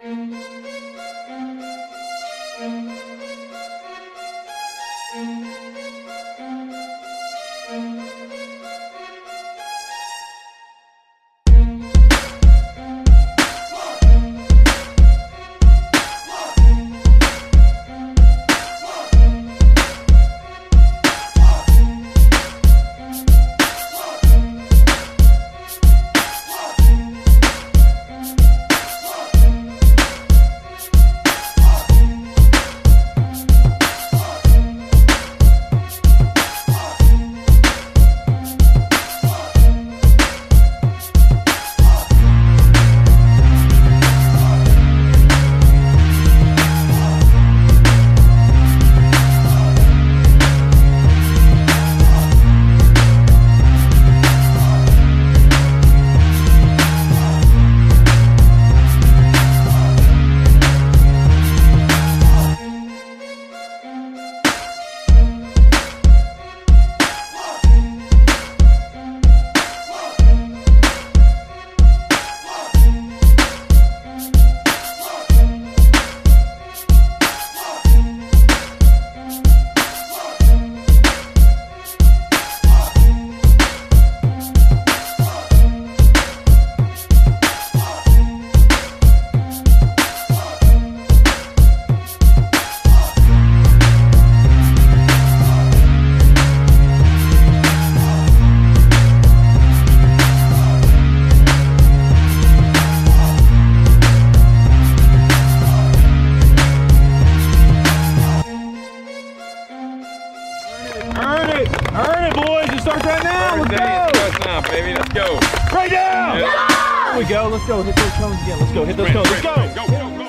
Thank you. Earn it! Earn it, boys! It starts right now! Let's go! Starts now, baby. Let's go. Right down! Yeah. There we go. Let's go. Hit those cones again. Let's go. Hit those cones. Let's go. Go, go, go.